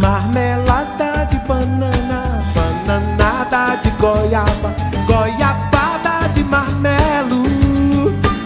Marmelada de banana, bananada de goiaba.